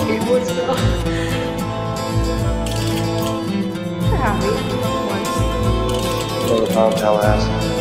Okay, what's the... Happy. Once. Go to Tallahassee.